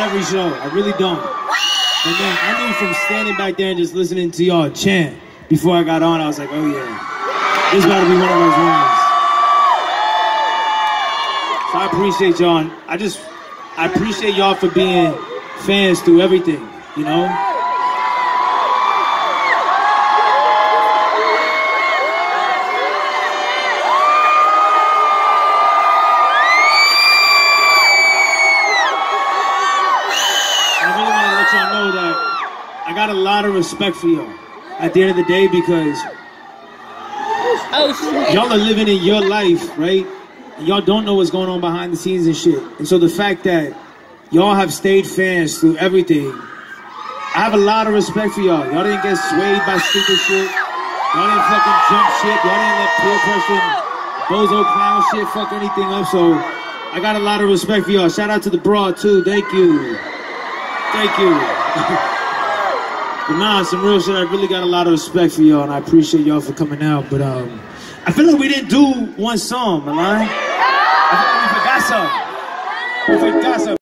every show. I really don't. And then I knew from standing back there and just listening to y'all chant before I got on, I was like, oh yeah, this got to be one of those ones. So I appreciate y'all. I just, I appreciate y'all for being fans through everything, you know? Let y'all know that I got a lot of respect for y'all at the end of the day because oh, y'all are living in your life, right? And y'all don't know what's going on behind the scenes and shit. And so the fact that y'all have stayed fans through everything, I have a lot of respect for y'all. Y'all didn't get swayed by stupid shit. Y'all didn't fucking jump shit. Y'all didn't let peer pressure, bozo clown shit fuck anything up. So I got a lot of respect for y'all. Shout out to the broad too. Thank you. Thank you. but nah, some real shit. I really got a lot of respect for y'all, and I appreciate y'all for coming out. But um, I feel like we didn't do one song, am I? Feel like we forgot something. We forgot something.